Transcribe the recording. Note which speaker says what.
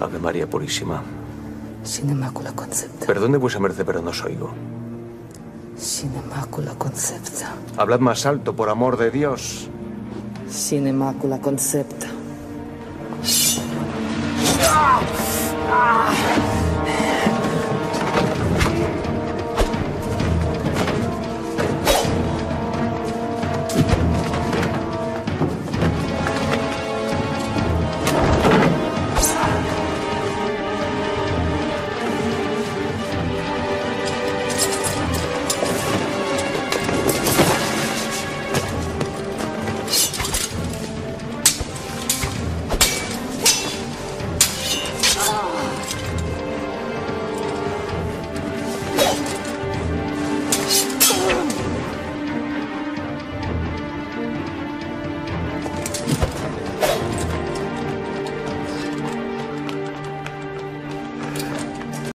Speaker 1: Ave María Purísima.
Speaker 2: Sin Immaculata Concepta.
Speaker 1: Perdone vuesa merced, pero no os oigo.
Speaker 2: Sin Immaculata Concepta.
Speaker 1: Hablad más alto, por amor de Dios.
Speaker 2: Sin Immaculata Concepta.